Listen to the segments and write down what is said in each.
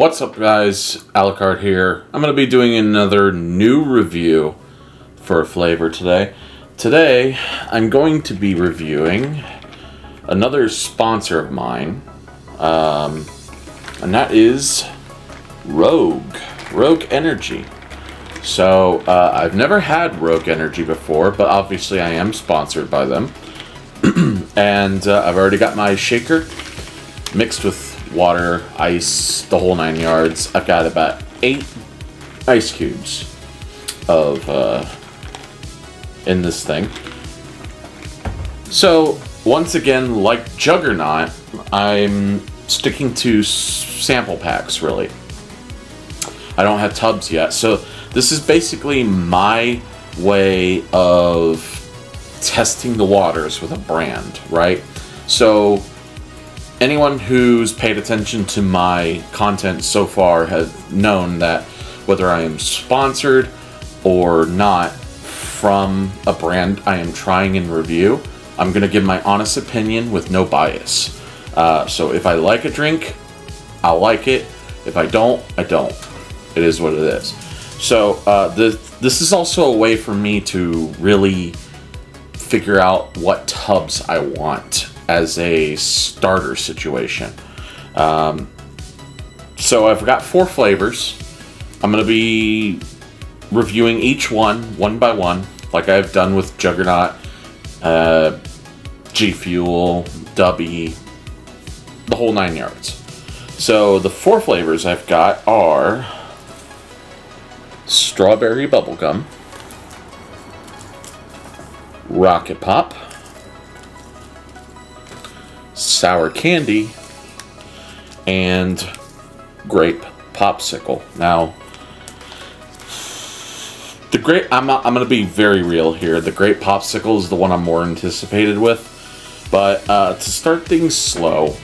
What's up guys, Alucard here. I'm going to be doing another new review for a flavor today. Today, I'm going to be reviewing another sponsor of mine, um, and that is Rogue, Rogue Energy. So, uh, I've never had Rogue Energy before, but obviously I am sponsored by them. and uh, I've already got my shaker mixed with water, ice, the whole nine yards. I've got about eight ice cubes of uh, in this thing. So once again, like Juggernaut, I'm sticking to sample packs really. I don't have tubs yet, so this is basically my way of testing the waters with a brand, right? So anyone who's paid attention to my content so far has known that whether I am sponsored or not from a brand I am trying in review, I'm going to give my honest opinion with no bias. Uh, so if I like a drink, I'll like it. If I don't, I don't. It is what it is. So uh, this is also a way for me to really figure out what tubs I want as a starter situation. Um, so I've got four flavors. I'm going to be reviewing each one one by one, like I've done with Juggernaut, uh, G Fuel, Dubby, the whole nine yards. So the four flavors I've got are strawberry bubblegum, rocket pop, sour candy, and grape popsicle. Now, the grape, I'm, I'm going to be very real here. The grape popsicle is the one I'm more anticipated with. But uh, to start things slow,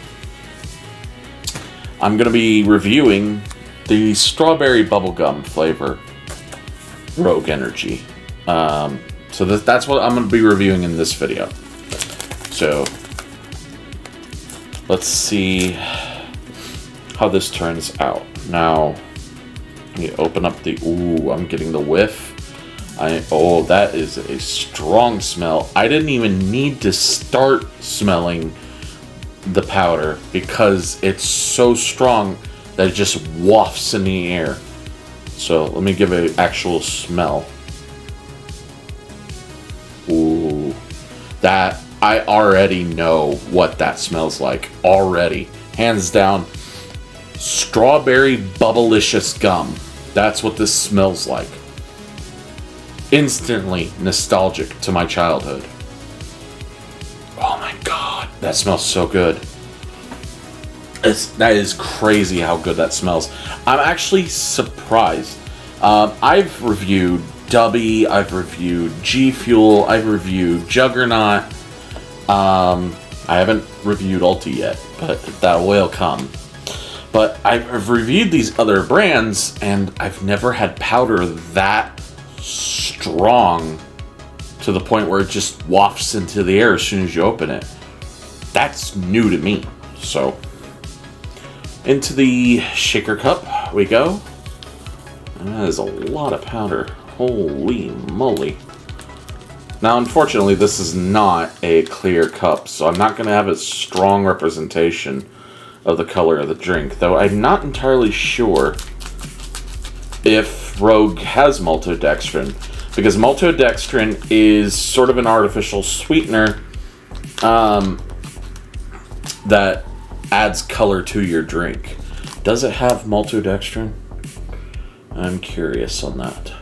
I'm going to be reviewing the strawberry bubblegum flavor Rogue Energy. Um, so th that's what I'm going to be reviewing in this video. So Let's see how this turns out. Now, let me open up the... Ooh, I'm getting the whiff. I, oh, that is a strong smell. I didn't even need to start smelling the powder because it's so strong that it just wafts in the air. So let me give an actual smell. Ooh, that I already know what that smells like. Already. Hands down. Strawberry bubblicious gum. That's what this smells like. Instantly nostalgic to my childhood. Oh my god. That smells so good. It's, that is crazy how good that smells. I'm actually surprised. Um, I've reviewed Dubby, I've reviewed G Fuel, I've reviewed Juggernaut, um, I haven't reviewed Ulti yet, but that will come. But I've reviewed these other brands, and I've never had powder that strong to the point where it just wafts into the air as soon as you open it. That's new to me. So, into the shaker cup we go. That is a lot of powder. Holy moly. Now, unfortunately, this is not a clear cup, so I'm not going to have a strong representation of the color of the drink, though I'm not entirely sure if Rogue has maltodextrin, because maltodextrin is sort of an artificial sweetener um, that adds color to your drink. Does it have maltodextrin? I'm curious on that.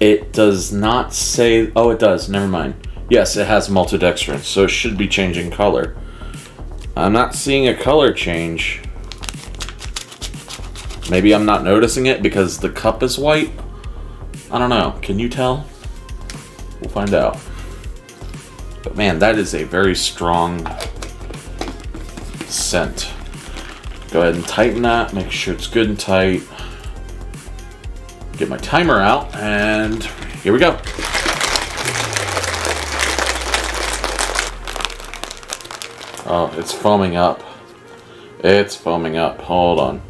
It does not say... Oh, it does. Never mind. Yes, it has maltodextrin, so it should be changing color. I'm not seeing a color change. Maybe I'm not noticing it because the cup is white? I don't know. Can you tell? We'll find out. But man, that is a very strong scent. Go ahead and tighten that. Make sure it's good and tight get my timer out, and here we go. Oh, it's foaming up. It's foaming up. Hold on.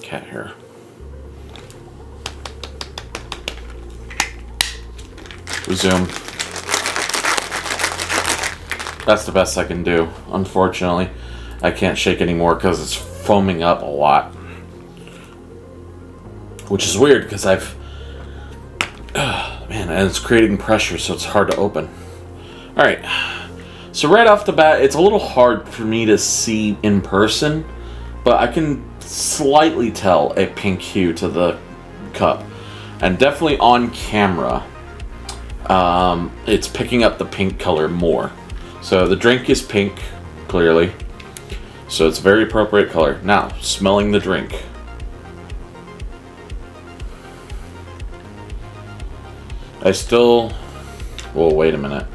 Cat hair. Resume. That's the best I can do. Unfortunately, I can't shake anymore because it's foaming up a lot. Which is weird because I've... Uh, man, and it's creating pressure so it's hard to open. Alright. So right off the bat, it's a little hard for me to see in person, but I can slightly tell a pink hue to the cup. And definitely on camera, um, it's picking up the pink color more. So the drink is pink, clearly. So it's very appropriate color. Now, smelling the drink. I still... Well, wait a minute.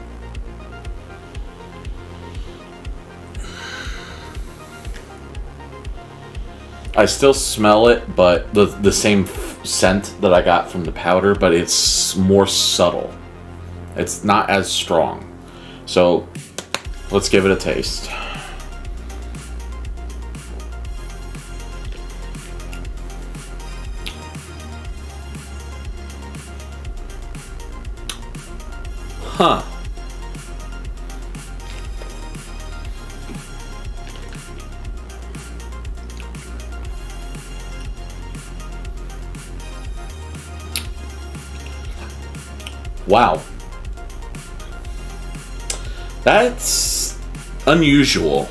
I still smell it, but the, the same scent that I got from the powder, but it's more subtle. It's not as strong. So, let's give it a taste. Huh. Wow. That's unusual.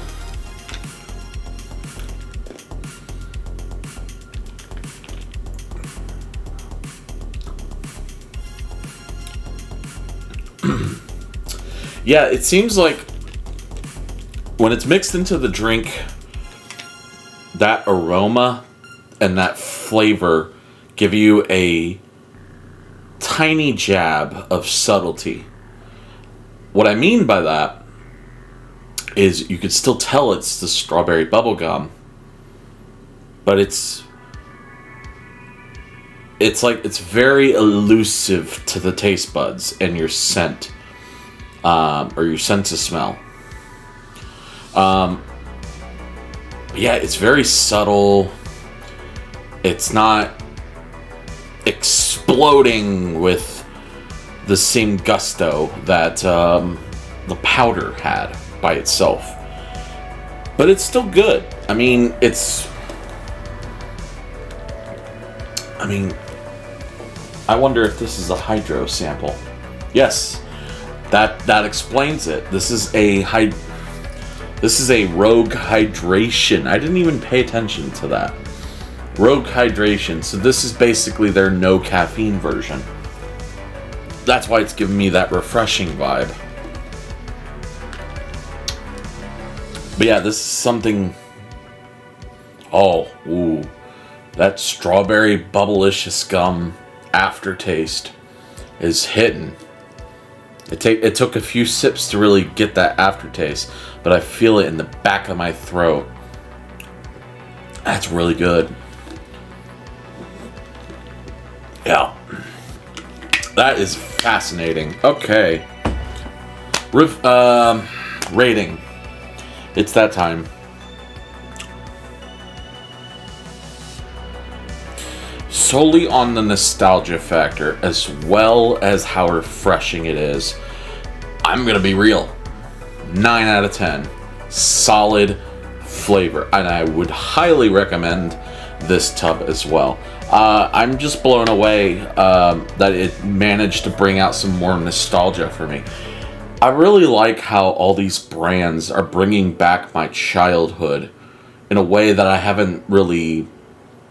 Yeah, it seems like when it's mixed into the drink, that aroma and that flavor give you a tiny jab of subtlety. What I mean by that is you could still tell it's the strawberry bubblegum, but it's it's like it's very elusive to the taste buds and your scent um, or your sense of smell. Um, yeah, it's very subtle. It's not exploding with the same gusto that um, the powder had by itself. But it's still good. I mean, it's. I mean, I wonder if this is a hydro sample. Yes, that that explains it. This is a hyd. This is a rogue hydration. I didn't even pay attention to that. Rogue Hydration. So this is basically their no caffeine version. That's why it's giving me that refreshing vibe. But yeah, this is something... Oh, ooh. That strawberry bubblicious gum aftertaste is hitting. It, take, it took a few sips to really get that aftertaste, but I feel it in the back of my throat. That's really good. Yeah. That is fascinating. Okay. Riv um, rating. It's that time. Solely on the nostalgia factor, as well as how refreshing it is, I'm gonna be real. 9 out of 10. Solid flavor. And I would highly recommend this tub as well. Uh, I'm just blown away um, that it managed to bring out some more nostalgia for me. I really like how all these brands are bringing back my childhood in a way that I haven't really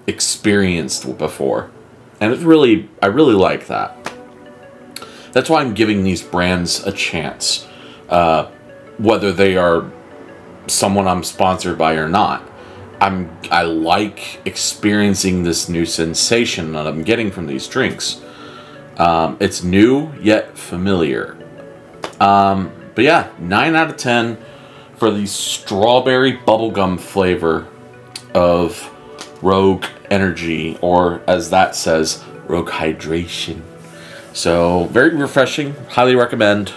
experienced before. And it's really, I really like that. That's why I'm giving these brands a chance, uh, whether they are someone I'm sponsored by or not. I'm I like experiencing this new sensation that I'm getting from these drinks. Um, it's new yet familiar. Um, but yeah, nine out of ten for the strawberry bubblegum flavor of Rogue Energy, or as that says, Rogue Hydration. So very refreshing. Highly recommend.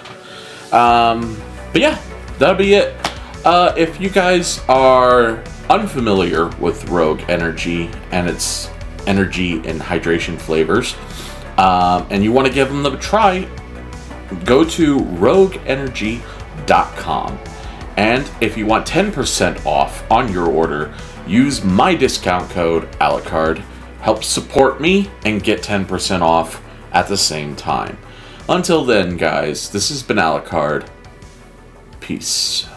Um, but yeah, that'll be it. Uh, if you guys are unfamiliar with Rogue Energy and its energy and hydration flavors, um, and you want to give them a try, go to rogueenergy.com. And if you want 10% off on your order, use my discount code Alucard. Help support me and get 10% off at the same time. Until then, guys, this has been Alucard. Peace.